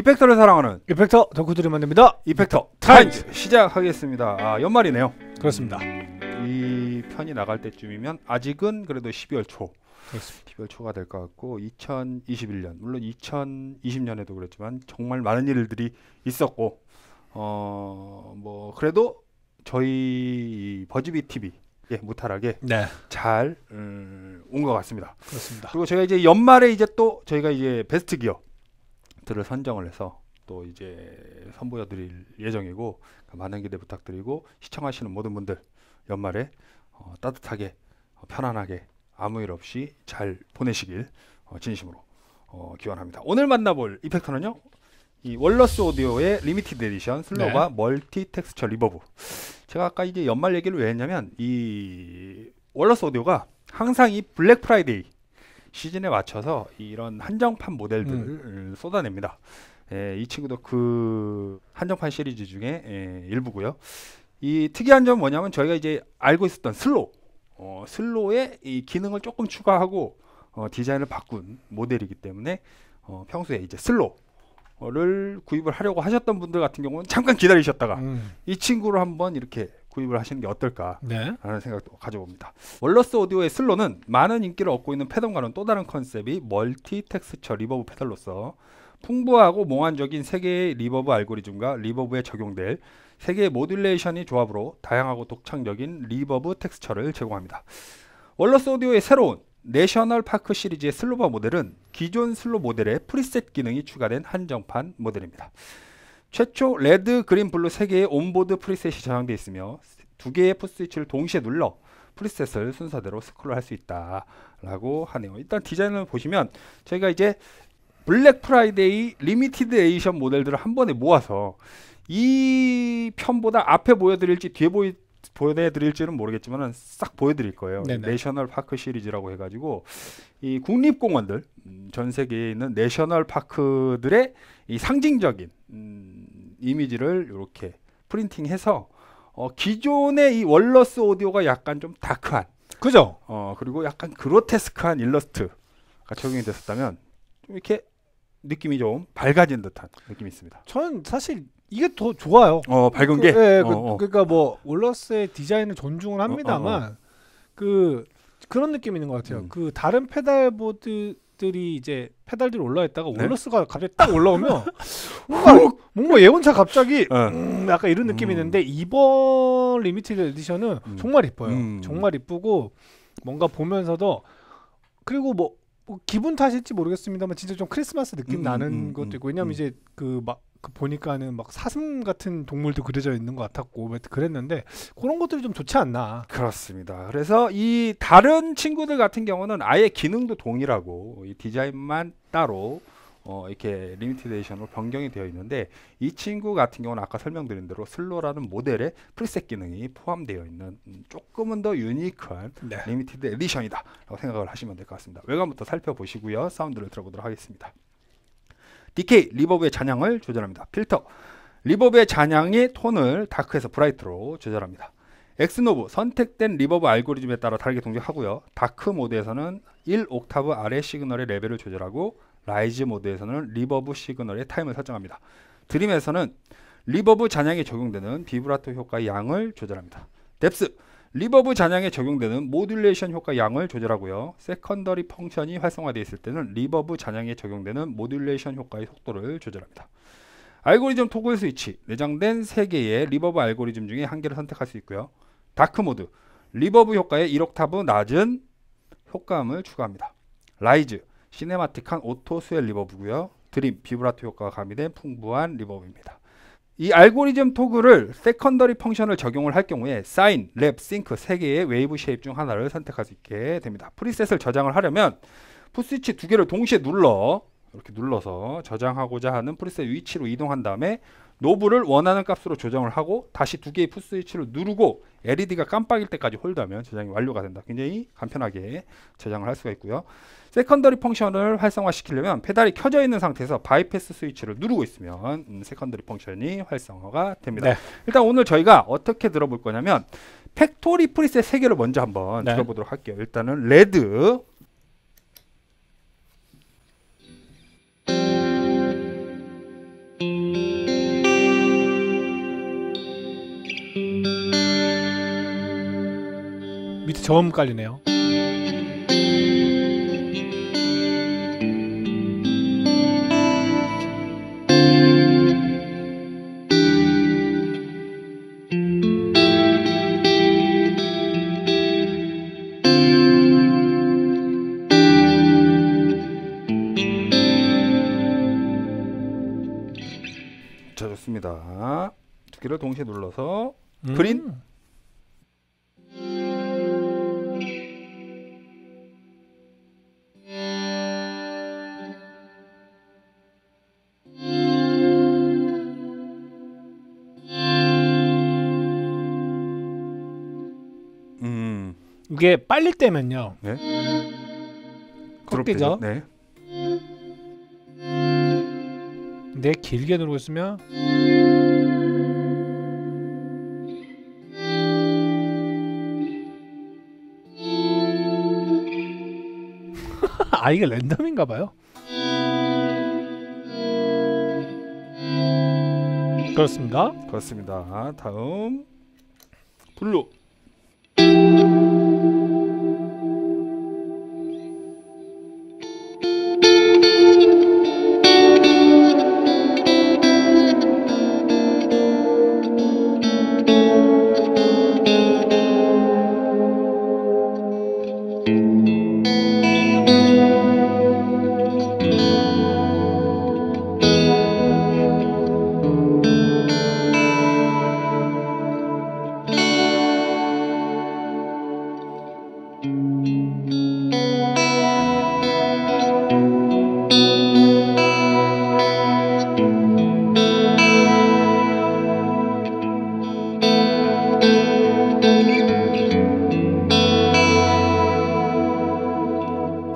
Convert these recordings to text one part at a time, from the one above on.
이펙터를 사랑하는 이펙터 덕후들이 만듭니다. 이펙터 타임즈 시작하겠습니다. 아, 연말이네요. 그렇습니다. 이 편이 나갈 때쯤이면 아직은 그래도 12월 초. 그렇습니다. 12월 초가 될 것 같고 2021년 물론 2020년에도 그랬지만 정말 많은 일들이 있었고 어 뭐 그래도 저희 버즈비 TV 예, 무탈하게 네, 잘 음, 온것 같습니다. 그렇습니다. 그리고 저희가 이제 연말에 이제 또 저희가 이제 베스트 기어 들을 선정을 해서 또 이제 선보여 드릴 예정이고 많은 기대 부탁드리고 시청하시는 모든 분들 연말에 어, 따뜻하게 어, 편안하게 아무 일 없이 잘 보내시길 어, 진심으로 어, 기원합니다. 오늘 만나볼 effector는요. 이 Walrus Audio의 limited edition Slötvå multi texture reverb. 제가 아까 이제 연말 얘기를 왜 했냐면 이 Walrus Audio가 항상 이 Black Friday 시즌에 맞춰서 이런 한정판 모델들을 쏟아냅니다. 예, 이 친구도 그 한정판 시리즈 중에 예, 일부고요. 이 특이한 점 뭐냐면 저희가 이제 알고 있었던 슬로, 어, 슬로의 이 기능을 조금 추가하고 어, 디자인을 바꾼 모델이기 때문에 어, 평소에 이제 슬로를 구입을 하려고 하셨던 분들 같은 경우는 잠깐 기다리셨다가 음, 이 친구를 한번 이렇게 구입을 하시는 게 어떨까 네, 라는 생각도 가져봅니다. Walrus Audio의 Slö는 많은 인기를 얻고 있는 Fathom과는 또 다른 컨셉의 multi texture reverb 페달로서 풍부하고 몽환적인 세 개의 reverb 알고리즘과 reverb에 적용될 세 개의 modulation의 조합으로 다양하고 독창적인 리버브 텍스처를 제공합니다. Walrus Audio의 새로운 National Park 시리즈의 Slötvå 모델은 기존 Slö 모델에 preset 기능이 추가된 한정판 모델입니다. 최초 레드, 그린, 블루 세 개의 onboard preset이 저장되어 있으며 두 개의 풋스위치를 동시에 눌러 preset을 순서대로 스크롤 할 수 있다라고 하네요. 일단 디자인을 보시면 저희가 이제 Black Friday limited edition 모델들을 한 번에 모아서 이 편보다 앞에 보여드릴지 뒤에 보이, 보여드릴지는 모르겠지만 싹 보여드릴 거예요. 네네. National Park 시리즈라고 해가지고 이 국립공원들 음, 전 세계에 있는 National Park들의 이 상징적인 음, 이미지를 이렇게 프린팅해서 어, 기존의 이 Walrus Audio가 약간 좀 dark한 그죠? 어, 그리고 약간 그로테스크한 일러스트가 적용이 됐었다면 좀 이렇게 느낌이 좀 밝아진 듯한 느낌이 있습니다. 저는 사실 이게 더 좋아요. 어, 밝은 그, 게. 예, 어, 그, 어. 러니까 뭐 Walrus의 디자인을 존중을 합니다만 어, 그 그런 느낌이 있는 것 같아요. 음. 그 다른 pedalboard 들이 이제 페달들이 올라있다가 네? Walrus가 갑자기 딱 올라오면 뭔가 뭔가 예언차 갑자기 어. 음, 약간 이런 느낌이 음. 있는데 이번 limited edition은 음. 정말 이뻐요. 음. 정말 이쁘고 뭔가 보면서도 그리고 뭐, 뭐 기분 탓일지 모르겠습니다만 진짜 좀 크리스마스 느낌 음, 나는 음, 것도 음, 있고 왜냐면 음. 이제 그 막 그 보니까는 막 사슴 같은 동물도 그려져 있는 것 같았고 뭐 그랬는데 그런 것들이 좀 좋지 않나. 그렇습니다. 그래서 이 다른 친구들 같은 경우는 아예 기능도 동일하고 이 디자인만 따로 어, 이렇게 limited edition으로 변경이 되어 있는데 이 친구 같은 경우는 아까 설명드린 대로 Slö라는 모델에 preset 기능이 포함되어 있는 음, 조금은 더 유니크한 네. limited edition이다 라고 생각을 하시면 될 것 같습니다. 외관부터 살펴보시고요. 사운드를 들어보도록 하겠습니다. DK 리버브의 잔향을 조절합니다. filter reverb의 잔향의 톤을 dark에서 bright로 조절합니다. X knob 선택된 reverb 알고리즘에 따라 다르게 동작하고요. dark 모드에서는 1 옥타브 아래 시그널의 레벨을 조절하고 rise 모드에서는 reverb 시그널의 타임을 설정합니다. dream에서는 reverb 잔향에 적용되는 비브라토 효과의 양을 조절합니다. depth reverb 잔향에 적용되는 modulation 효과 양을 조절하고요. secondary function이 활성화되어 있을 때는 reverb 잔향에 적용되는 modulation 효과의 속도를 조절합니다. 알고리즘 토글 스위치 내장된 3개의 reverb 알고리즘 중에 한 개를 선택할 수 있고요. dark 모드 reverb 효과에 1옥타브 낮은 효과음을 추가합니다. rise cinematic한 auto swell reverb고요. dream 비브라토 효과가 가미된 풍부한 reverb입니다. 이 알고리즘 토글을 secondary function을 적용을 할 경우에 sine, warp, sink 세 개의 wave shape 중 하나를 선택할 수 있게 됩니다. preset을 저장을 하려면 footswitch 두 개를 동시에 눌러 이렇게 눌러서 저장하고자 하는 preset 위치로 이동한 다음에 knob을 원하는 값으로 조정을 하고 다시 두 개의 풋스위치를 누르고 LED가 깜빡일 때까지 hold하면 저장이 완료가 된다. 굉장히 간편하게 저장을 할 수가 있고요. secondary function을 활성화시키려면 페달이 켜져 있는 상태에서 바이패스 스위치를 누르고 있으면 음, secondary function이 활성화가 됩니다. 네. 일단 오늘 저희가 어떻게 들어볼 거냐면 factory preset 세 개를 먼저 한번 네. 들어보도록 할게요. 일단은 레드 밑에 저음 깔리네요. 동시에 눌러서 음. 그린? 음 이게 빨리 떼면요. 네. 꺾이죠. 네. 근데 길게 누르고 있으면 아 이게 랜덤인가 봐요. 그렇습니다. 그렇습니다. 다음 블루.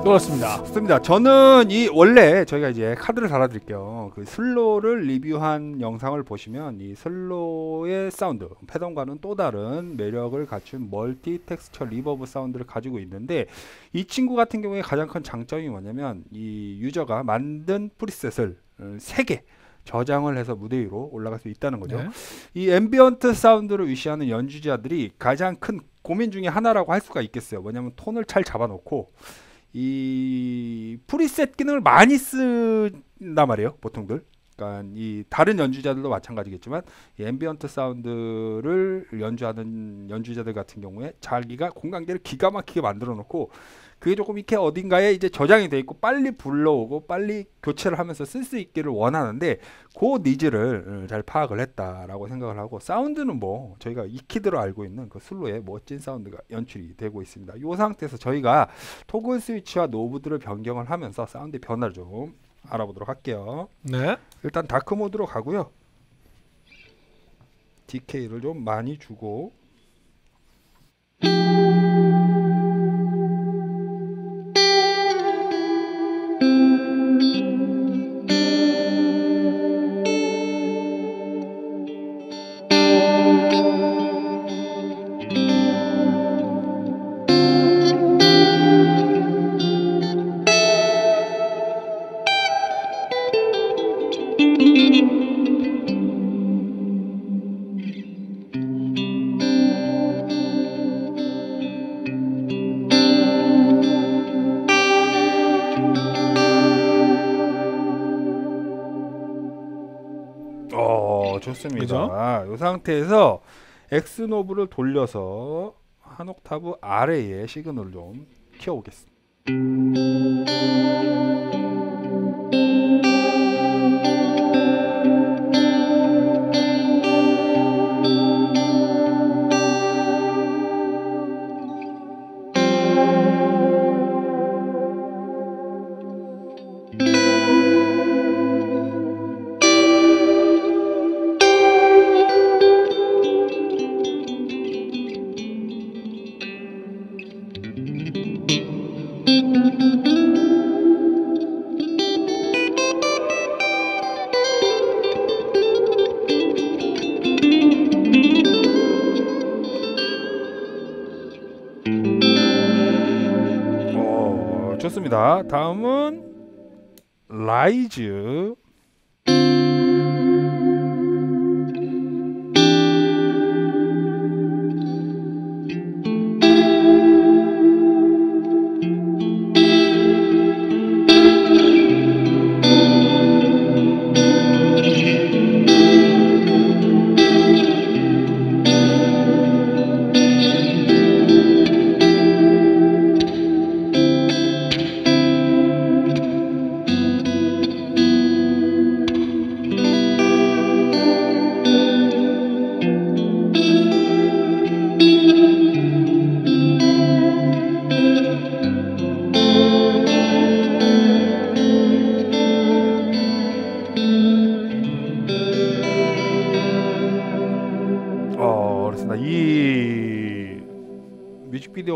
그렇습니다. 좋습니다. 저는 이 원래 저희가 이제 카드를 달아드릴게요. 그 Slö를 리뷰한 영상을 보시면 이 Slö의 사운드 Fathom과는 또 다른 매력을 갖춘 multi texture reverb 사운드를 가지고 있는데 이 친구 같은 경우에 가장 큰 장점이 뭐냐면 이 유저가 만든 preset을 어, 세개 저장을 해서 무대 위로 올라갈 수 있다는 거죠. 네. 이 ambient 사운드를 위시하는 연주자들이 가장 큰 고민 중에 하나라고 할 수가 있겠어요. 뭐냐면 톤을 잘 잡아놓고 이 preset 기능을 많이 쓴단 말이에요. 보통들. 그러니까 이 다른 연주자들도 마찬가지겠지만 이 ambient 사운드를 연주하는 연주자들 같은 경우에 자기가 공간계를 기가 막히게 만들어 놓고 그게 조금 이렇게 어딘가에 이제 저장이 돼 있고 빨리 불러오고 빨리 교체를 하면서 쓸 수 있기를 원하는데 그 니즈를 어, 잘 파악을 했다라고 생각을 하고 사운드는 뭐 저희가 익히 들어 알고 있는 그 Slö의 멋진 사운드가 연출이 되고 있습니다. 이 상태에서 저희가 토글 스위치와 노브들을 변경을 하면서 사운드의 변화를 좀 알아보도록 할게요. 네. 일단 다크 모드로 가고요. DK를 좀 많이 주고 어 좋습니다. 이 상태에서 엑스노브를 돌려서 한 옥타브 아래에 시그널을 좀 키워보겠습니다. 좋습니다. 다음은 라이즈.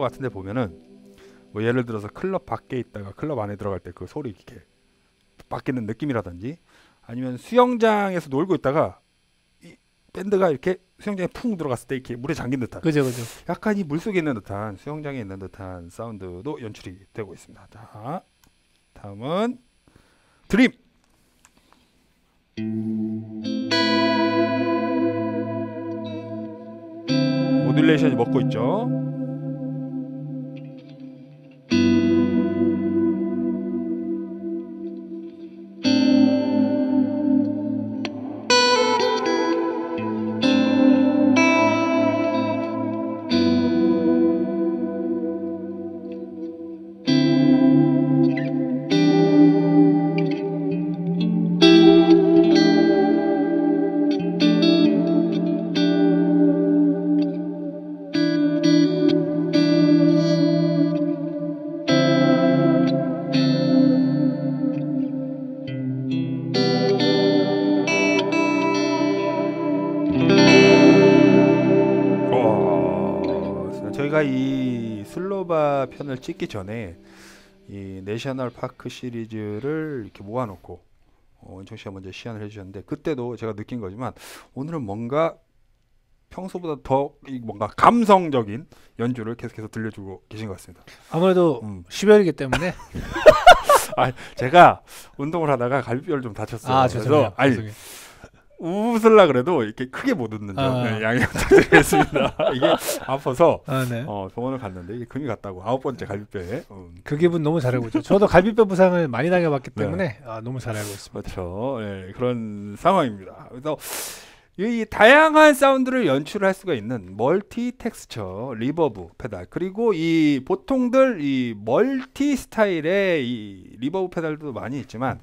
같은데 보면은 뭐 예를 들어서 클럽 밖에 있다가 클럽 안에 들어갈 때 그 소리 이렇게 바뀌는 느낌이라든지 아니면 수영장에서 놀고 있다가 이 밴드가 이렇게 수영장에 푹 들어갔을 때 이렇게 물에 잠긴 듯한 그죠 그죠. 약간 이 물속에 있는 듯한 수영장에 있는 듯한 사운드도 연출이 되고 있습니다. 자, 다음은 드림. 모듈레이션이 먹고 있죠. 저희가 이 슬로바 편을 찍기 전에 이 내셔널 파크 시리즈를 이렇게 모아놓고 어, 원청 씨가 먼저 시연을 해주셨는데 그때도 제가 느낀 거지만 오늘은 뭔가 평소보다 더이 뭔가 감성적인 연주를 계속해서 들려주고 계신 것 같습니다. 아무래도 음. 12월이기 때문에 제가 운동을 하다가 갈비뼈를 좀 다쳤어요. 아 그래서 죄송해요. 아니 죄송해요. 웃을라 그래도 이렇게 크게 못 웃는 점 아. 네, 양해 부탁드리겠습니다. 이게 아파서 아 네. 어, 병원을 갔는데 이게 금이 갔다고 아홉 번째 갈비뼈에 음, 그 기분 너무 잘 알고 있죠. 저도 갈비뼈 부상을 많이 당해봤기 네. 때문에 아, 너무 잘 알고 있습니다. 그렇죠. 예, 그런 상황입니다. 그래서 이 다양한 사운드를 연출할 수가 있는 multi texture, reverb 페달 그리고 이 보통들 이 multi 스타일의 이 reverb 페달도 많이 있지만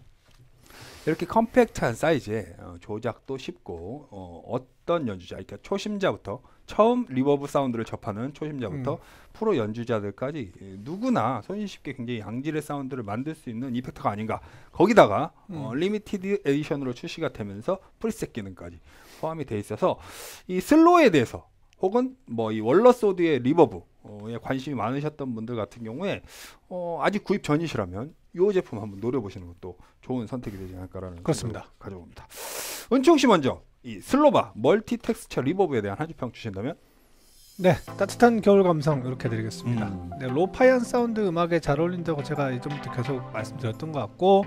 이렇게 compact한 사이즈에 어, 조작도 쉽고 어, 어떤 연주자, 그러니까 초심자부터 처음 reverb 사운드를 접하는 초심자부터 음. 프로 연주자들까지 예, 누구나 손쉽게 굉장히 양질의 사운드를 만들 수 있는 effector가 아닌가. 거기다가 어, 음. limited edition으로 출시가 되면서 preset 기능까지 포함이 돼 있어서 이 Slotva에 대해서 혹은 뭐 이 Walrus Audio의 reverb에 관심이 많으셨던 분들 같은 경우에 어, 아직 구입 전이시라면 이 제품 한번 노려보시는 것도 좋은 선택이 되지 않을까라는 그렇습니다. 가져봅니다. 은총 씨 먼저 이 Slotva multi texture reverb에 대한 한줄평 주신다면 네, 따뜻한 겨울 감성 이렇게 드리겠습니다. 음. 네, lo-fi한 사운드 음악에 잘 어울린다고 제가 예전부터 계속 말씀드렸던 것 같고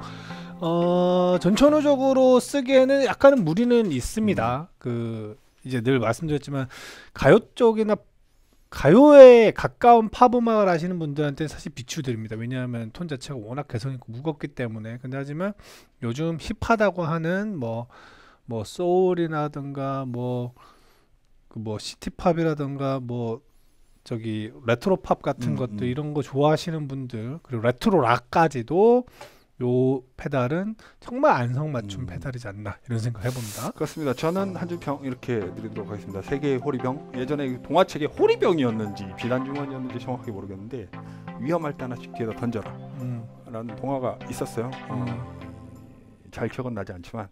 어, 전천후적으로 쓰기에는 약간은 무리는 있습니다. 그 이제 늘 말씀드렸지만 가요 쪽이나 가요에 가까운 팝 음악을 하시는 분들한테 사실 비추드립니다. 왜냐하면 톤 자체가 워낙 개성 있고 무겁기 때문에. 근데 하지만 요즘 hip하다고 하는 뭐뭐 소울이라든가 뭐그 뭐 city pop이라든가 뭐 저기 retro pop 같은 음, 것들 음. 이런 거 좋아하시는 분들 그리고 retro rock까지도 요 페달은 정말 안성맞춤 음. 페달이지 않나 이런 생각 해봅니다. 그렇습니다. 저는 한줄평 이렇게 드리도록 하겠습니다. 세 개의 호리병 예전에 동화책에 호리병이었는지 비단주머니였는지 정확하게 모르겠는데 위험할 때 하나씩 뒤에다 던져라 음, 라는 동화가 있었어요. 어, 음. 잘 기억은 나지 않지만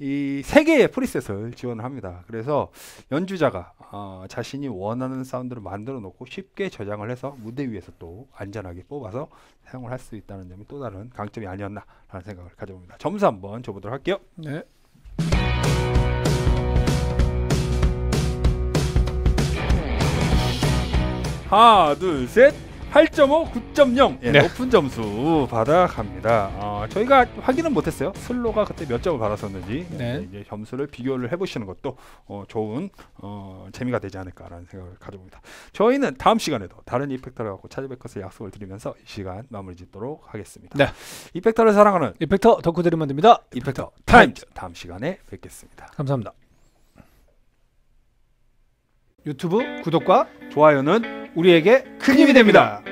이 세 개의 preset을 지원을 합니다. 그래서 연주자가 어, 자신이 원하는 사운드를 만들어 놓고 쉽게 저장을 해서 무대 위에서 또 안전하게 뽑아서 사용을 할 수 있다는 점이 또 다른 강점이 아니었나라는 생각을 가져봅니다. 점수 한번 줘보도록 할게요. 네. 하나, 둘, 셋. 8.5, 9.0 예, 네. 높은 점수 받아갑니다. 어, 저희가 확인은 못했어요. 슬로가 그때 몇 점을 받았었는지 네. 이제 점수를 비교를 해보시는 것도 어, 좋은 어, 재미가 되지 않을까라는 생각을 가져봅니다. 저희는 다음 시간에도 다른 이펙터를 갖고 찾아뵐 것을 약속을 드리면서 이 시간 마무리 짓도록 하겠습니다. 네. 이펙터를 사랑하는 이펙터 덕후들이 만듭니다. 이펙터 타임즈 다음 시간에 뵙겠습니다. 감사합니다. 유튜브 구독과 좋아요는 우리에게 큰 힘이 됩니다.